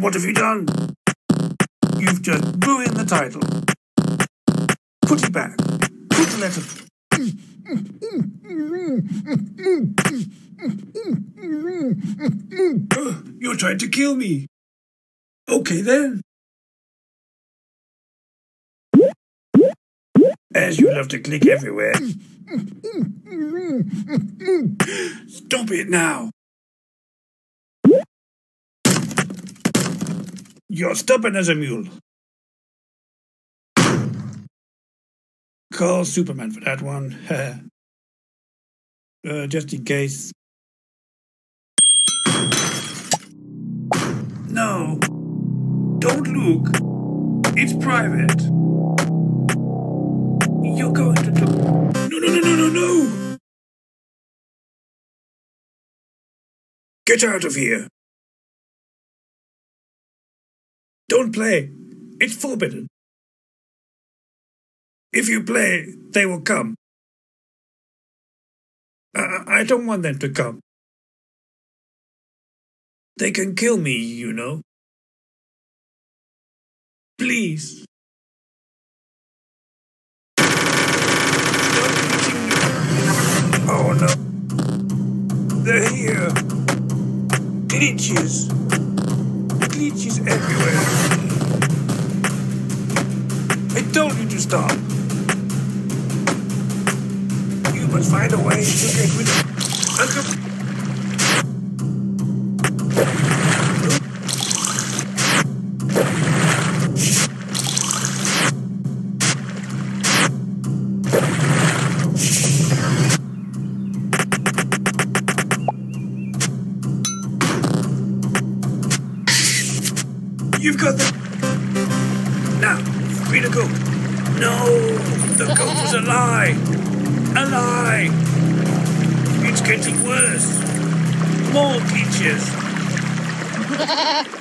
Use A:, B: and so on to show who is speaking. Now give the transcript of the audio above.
A: What have you done? You've just ruined the title. Put it back. Put the letter. You're trying to kill me. Okay then. As you love to click everywhere. Stop it now. You're stubborn as a mule. Call Superman for that one. uh, just in case. No. Don't look. It's private. You're going to do. No, no, no, no, no, no! Get out of here. Don't play. It's forbidden. If you play, they will come. I, I don't want them to come. They can kill me, you know. Please. Oh no. They're here. Glitches. Glitches everywhere. I told you to stop. Must find a way to get rid of. You've got the. Now, free to go. No, the goat was a lie. A lie. It's getting worse. More glitches.